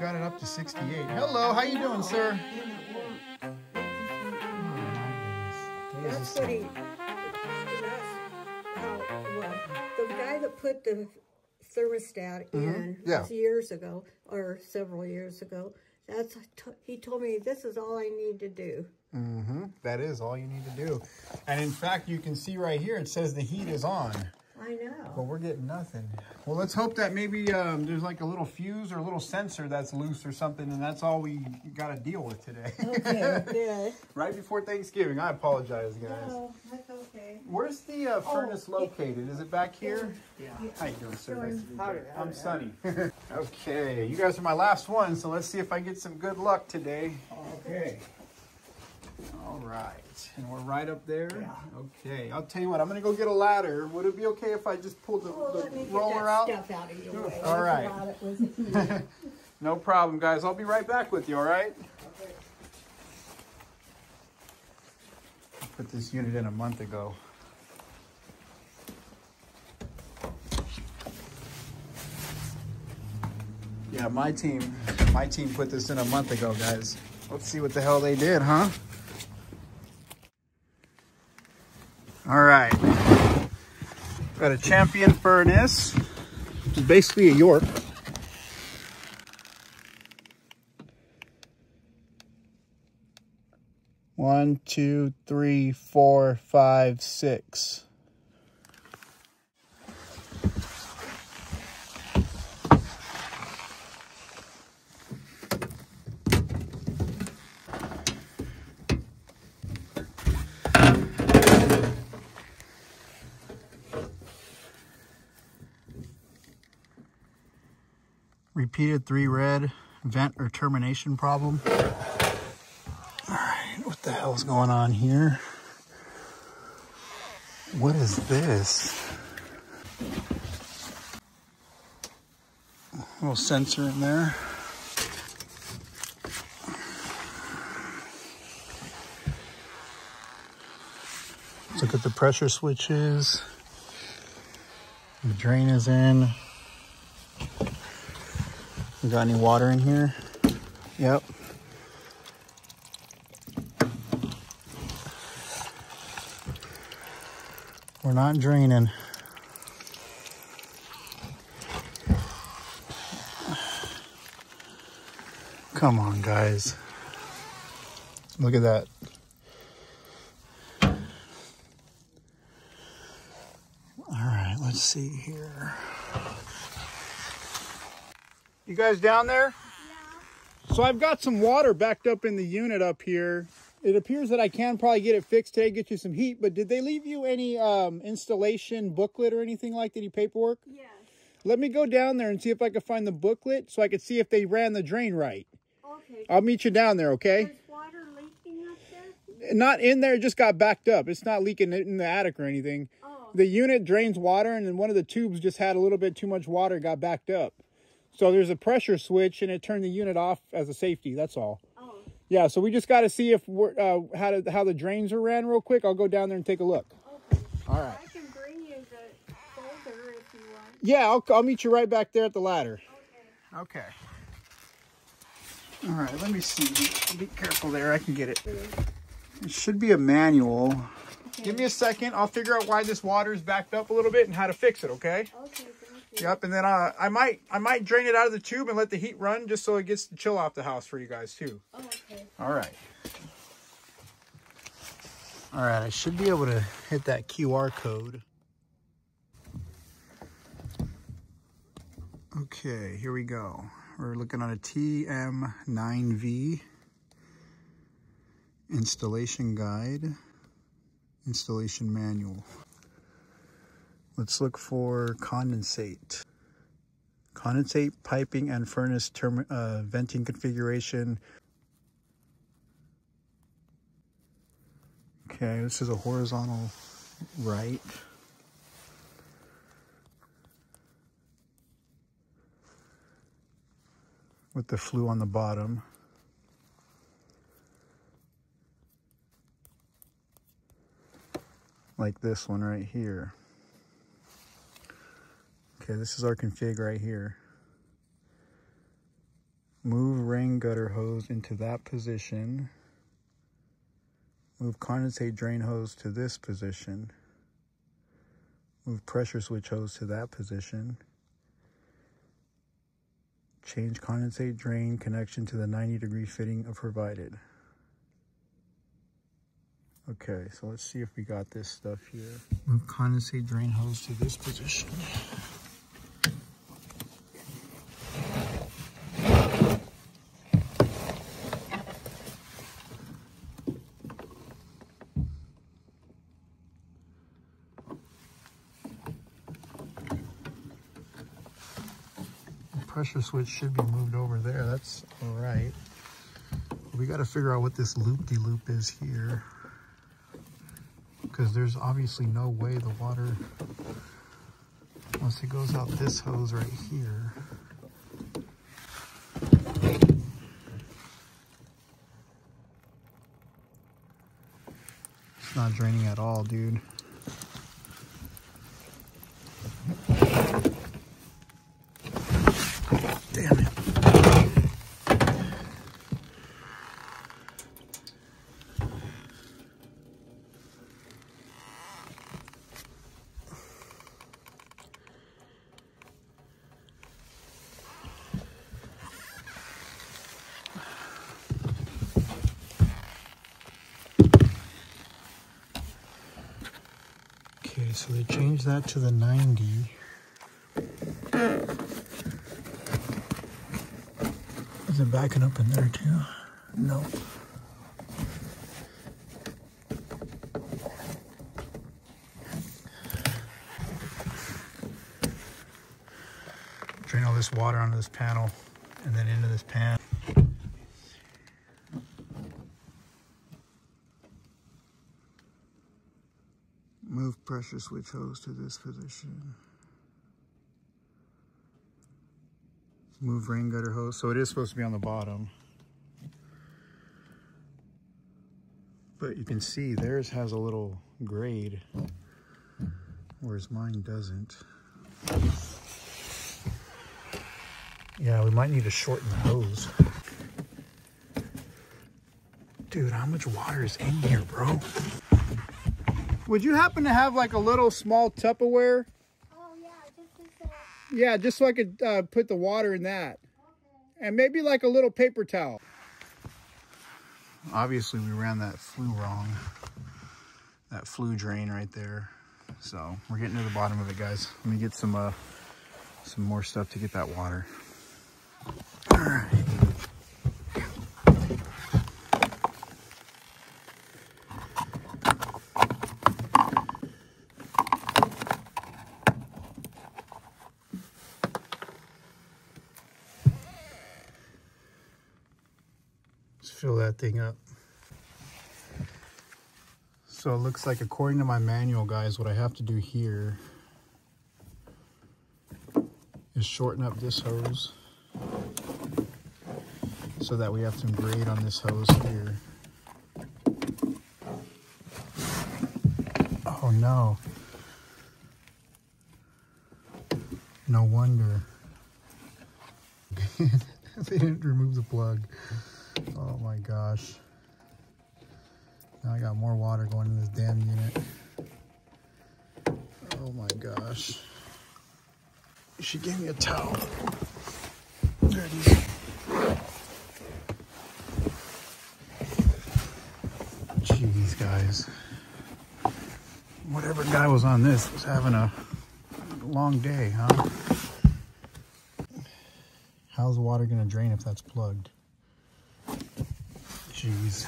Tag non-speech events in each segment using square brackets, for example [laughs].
got it up to 68. Hello, how you doing, sir? That's what he, that's how, well, the guy that put the thermostat in Mm-hmm. yeah. years ago, or several years ago, that's, he told me, this is all I need to do. Mm-hmm. That is all you need to do. And in fact, you can see right here, it says the heat is on. I know. But we're getting nothing. Well, let's hope that maybe um, there's like a little fuse or a little sensor that's loose or something, and that's all we got to deal with today. Okay, good. [laughs] right before Thanksgiving. I apologize, guys. No, that's okay. Where's the uh, furnace it- located? Is it back here? Yeah. How you doing, sir? Nice to meet you. I'm Sonny. [laughs] okay, you guys are my last one, so let's see if I get some good luck today. Okay. All right, and we're right up there. Yeah. Okay, I'll tell you what. I'm gonna go get a ladder. Would it be okay if I just pulled the, Well, let me the get roller that out? stuff out of your way. All I right. forgot it was here. [laughs] No problem, guys. I'll be right back with you. All right. I Put this unit in a month ago. Yeah, my team, my team put this in a month ago, guys. Let's see what the hell they did, huh? All right. Got a champion furnace, which is basically a York. One, two, three, four, five, six. Repeated three red vent or termination problem. All right, what the hell's going on here? What is this? A little sensor in there. Look at the pressure switches. The drain is in. Got any water in here? Yep. We're not draining. Come on, guys. Look at that. All right, let's see here. You guys down there? Yeah. So I've got some water backed up in the unit up here. It appears that I can probably get it fixed today, get you some heat, but did they leave you any um, installation booklet or anything like that, any paperwork? Yes. Let me go down there and see if I can find the booklet so I can see if they ran the drain right. Okay. I'll meet you down there, okay? There's water leaking up there? Not in there, it just got backed up. It's not leaking in the attic or anything. Oh, The unit drains water and then one of the tubes just had a little bit too much water, got backed up. So there's a pressure switch and it turned the unit off as a safety, that's all. oh, Yeah, so we just got to see if we're, uh, how to, how the drains are ran real quick. I'll go down there and take a look. okay. All right. I can bring you the folder if you want. Yeah, I'll, I'll meet you right back there at the ladder. Okay. Okay. All right, let me see. Be careful there. I can get it. It should be a manual. Okay. Give me a second. I'll figure out why this water is backed up a little bit and how to fix it. Okay. Okay. Yep. And then uh, I might I might drain it out of the tube and let the heat run just so it gets the chill off the house for you guys too. Oh, okay. All right. All right. I should be able to hit that QR code. Okay, here we go. We're looking on a TM9V installation guide, installation manual. Let's look for condensate. Condensate piping and furnace uh, venting configuration. Okay, this is a horizontal right. with the flue on the bottom. Like this one right here. Okay, this is our config right here. Move rain gutter hose into that position. Move condensate drain hose to this position. Move pressure switch hose to that position. Change condensate drain connection to the 90 degree fitting provided. Okay, so let's see if we got this stuff here. Move condensate drain hose to this position. Pressure switch should be moved over there. That's all right. We got to figure out what this loop-de-loop -loop is here. Because there's obviously no way the water, once it goes out this hose right here, it's not draining at all, dude. Okay, so they changed that to the 90. Is it backing up in there too? No. Drain all this water onto this panel and then into this pan. Move pressure switch hose to this position. Move rain gutter hose. So it is supposed to be on the bottom. But you can see theirs has a little grade, whereas mine doesn't. Yeah, we might need to shorten the hose. Dude, how much water is in here, bro? Would you happen to have like a little small Tupperware? Oh, yeah, just Yeah, just so I could uh, put the water in that. Okay. And maybe like a little paper towel. Obviously, we ran that flue wrong. That flue drain right there. So we're getting to the bottom of it, guys. Let me get some uh, some more stuff to get that water. All right. Fill that thing up. So it looks like according to my manual, guys, what I have to do here is shorten up this hose so that we have some grade on this hose here. Oh no. No wonder. [laughs] they didn't remove the plug. Oh my gosh. Now I got more water going in this damn unit. Oh my gosh. She gave me a towel. There it is. Jeez, guys. Whatever guy was on this was having a long day, huh? How's the water to drain if that's plugged? Jeez.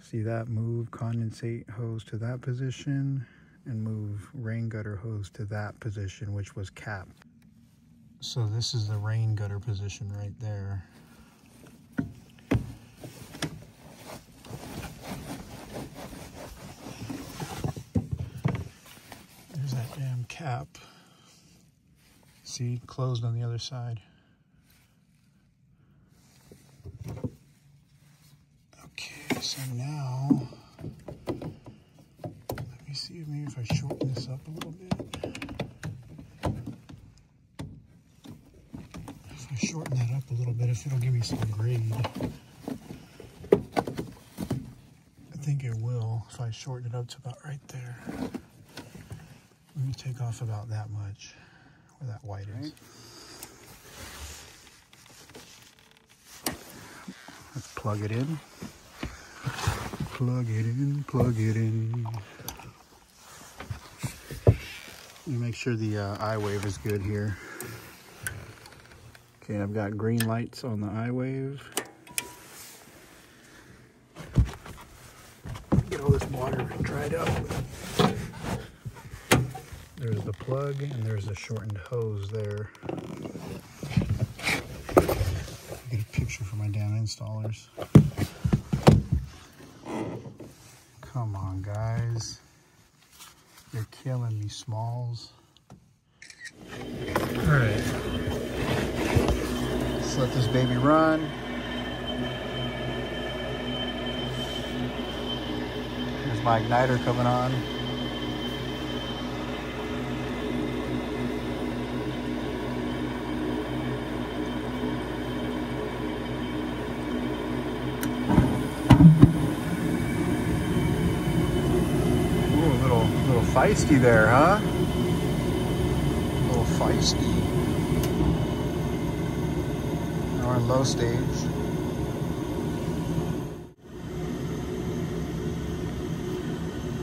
See that? Move condensate hose to that position and move rain gutter hose to that position, which was capped. So this is the rain gutter position right there. There's that damn cap. See, closed on the other side. So now, let me see maybe if I shorten this up a little bit. If I shorten that up a little bit if it'll give me some grade. I think it will if I shorten it up to about right there. Let me take off about that much where that white is. Let's plug it in. Plug it in, plug it in. Let me make sure the uh, iWave is good here. Okay, I've got green lights on the iWave. Get all this water dried up. There's the plug and there's a shortened hose there. Get a picture for my damn installers. Come on, guys. You're killing me, Smalls. All right. Let's let this baby run. Here's my igniter coming on. Ooh, a little, little feisty there, huh? A little feisty. Now we're in low stage.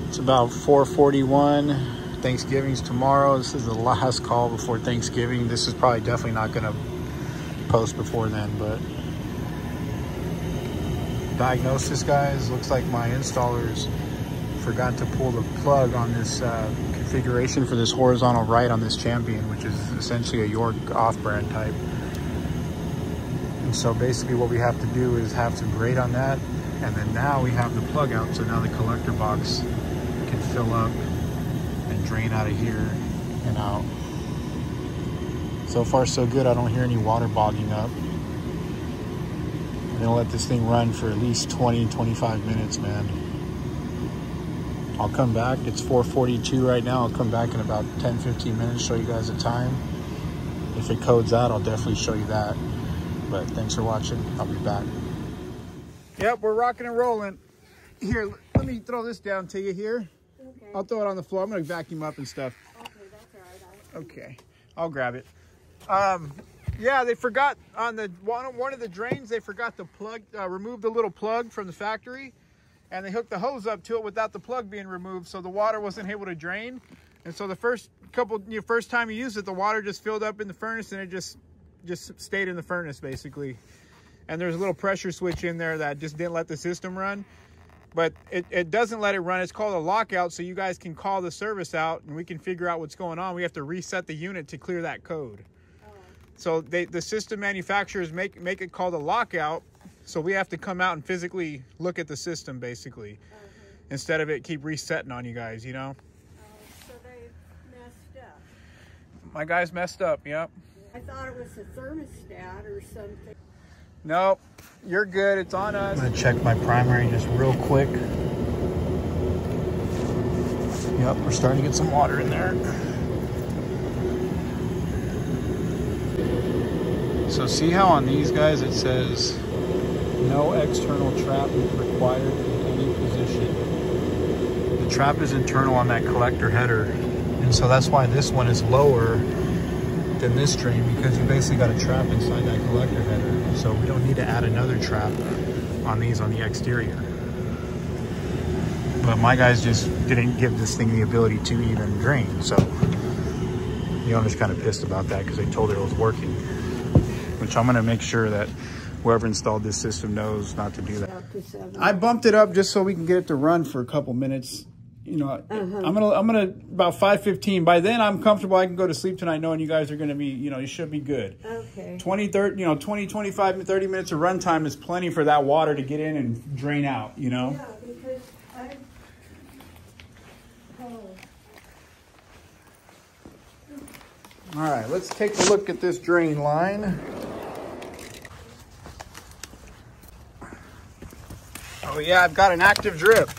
It's about 441. Thanksgiving's tomorrow. This is the last call before Thanksgiving. This is probably definitely not going to post before then, but diagnosis, guys. Looks like my installers forgot to pull the plug on this uh, configuration for this horizontal right on this Champion, which is essentially a York off-brand type. And so basically what we have to do is have some grate on that. And then now we have the plug out. So now the collector box can fill up and drain out of here and out. So far so good. I don't hear any water bogging up. I'm gonna let this thing run for at least 20, 25 minutes, man. I'll come back. It's 442 right now. I'll come back in about 10, 15 minutes, show you guys the time. If it codes out, I'll definitely show you that. But thanks for watching. I'll be back. Yep, we're rocking and rolling. Here, let me throw this down to you here. Okay. I'll throw it on the floor. I'm gonna vacuum up and stuff. Okay, that's all right. I- Okay, I'll grab it. Um, yeah, they forgot on the one one of the drains. They forgot to plug, uh, remove the little plug from the factory, and they hooked the hose up to it without the plug being removed, so the water wasn't able to drain. And so the first couple, you know, first time you used it, the water just filled up in the furnace, and it just just stayed in the furnace basically. And there's a little pressure switch in there that just didn't let the system run. But it, it doesn't let it run. It's called a lockout, so you guys can call the service out and we can figure out what's going on. We have to reset the unit to clear that code. Oh. So they, the system manufacturers make make it called a lockout. So we have to come out and physically look at the system basically, mm-hmm. instead of it keep resetting on you guys. You know, Oh, so they messed up. my guys messed up. Yep. I thought it was a thermostat or something. Nope. You're good. It's on us. I'm gonna check my primary just real quick. Yep, we're starting to get some water in there. So see how on these guys it says no external trap is required in any position. The trap is internal on that collector header. And so that's why this one is lower than this drain because you basically got a trap inside that collector header. So we don't need to add another trap on these on the exterior. But my guys just didn't give this thing the ability to even drain. So the owner's kind of pissed about that because they told her it was working. Which I'm gonna make sure that whoever installed this system knows not to do that. Up to seven. I bumped it up just so we can get it to run for a couple minutes. You know, uh-huh. I'm gonna I'm gonna about 5:15. By then I'm comfortable. I can go to sleep tonight knowing you guys are gonna be, you know, you should be good. Okay. 20 30, you know, 20 25 30 minutes of runtime is plenty for that water to get in and drain out, you know. Yeah, because I. Oh, All right, let's take a look at this drain line. Oh yeah, I've got an active drip.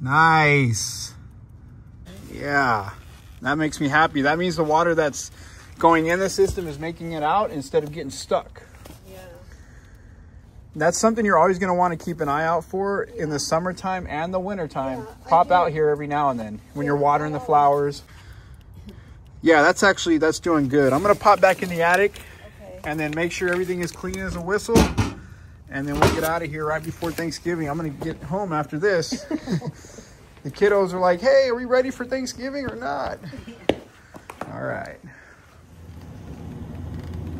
Nice. Yeah, that makes me happy. That means the water that's going in the system is making it out instead of getting stuck. Yeah. That's something you're always going to want to keep an eye out for in the summertime and the wintertime. Yeah, Pop out here every now and then when you're watering the flowers. Yeah, that's actually, that's doing good. I'm going to pop back in the attic Okay. and then make sure everything is clean as a whistle. And then we'll get out of here right before Thanksgiving. I'm going to get home after this. [laughs] the kiddos are like, hey, are we ready for Thanksgiving or not? [laughs] All right.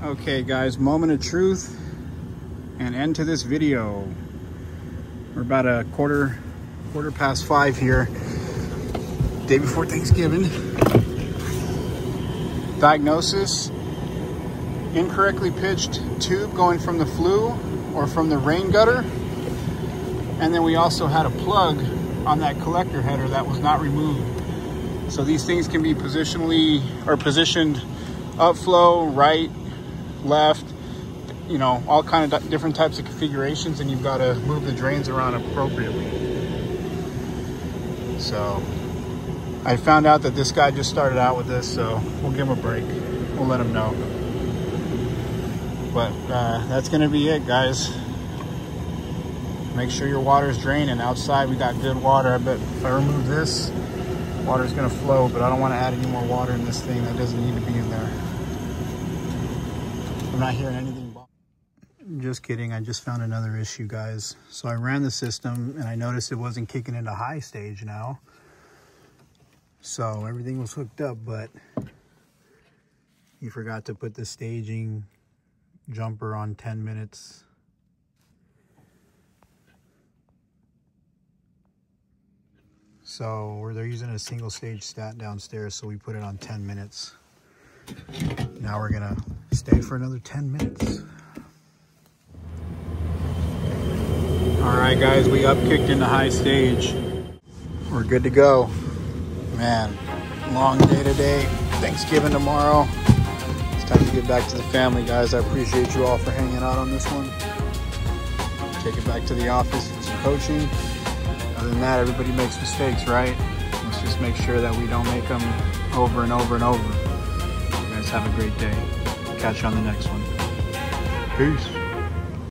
Okay, guys, moment of truth and end to this video. We're about a quarter, quarter past five here. Day before Thanksgiving. Diagnosis incorrectly pitched tube going from the flue or from the rain gutter. And then we also had a plug on that collector header that was not removed. So these things can be positionally or positioned upflow, right, left, you know, all kind of different types of configurations and you've got to move the drains around appropriately. So I found out that this guy just started out with this, so we'll give him a break. We'll let him know. But uh, that's gonna be it, guys. Make sure your water's draining. Outside, we got good water. I bet if I remove this, water's gonna flow, but I don't wanna add any more water in this thing that doesn't need to be in there. I'm not hearing anything. Just kidding, I just found another issue, guys. So I ran the system and I noticed it wasn't kicking into high stage now. So everything was hooked up, but you forgot to put the staging jumper on 10 minutes. So where they're using a single stage stat downstairs, so we put it on 10 minutes. Now we're gonna stay for another 10 minutes. All right, guys, we upkicked into high stage. We're good to go. Man, long day today. Thanksgiving tomorrow. Time to get back to the family, guys. I appreciate you all for hanging out on this one. Take it back to the office for some coaching. Other than that, everybody makes mistakes, right? Let's just make sure that we don't make them over and over and over. You guys have a great day. Catch you on the next one. Peace.